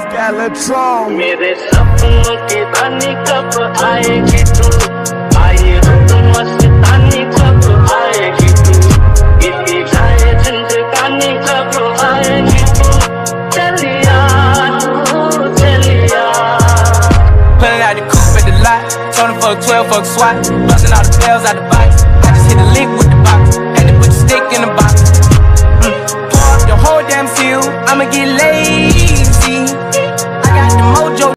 Skeletron मेरे सपनों की रानी कब आएगी तू आए तू मस्तानी कब आएगी तू गीती जाए झंझकानी कब आएगी तू चलिया तू चलिया Pulling out the coupe at the lot. Told him fuck 12, fuck SWAT. Busting all the bells out the I'ma get laid.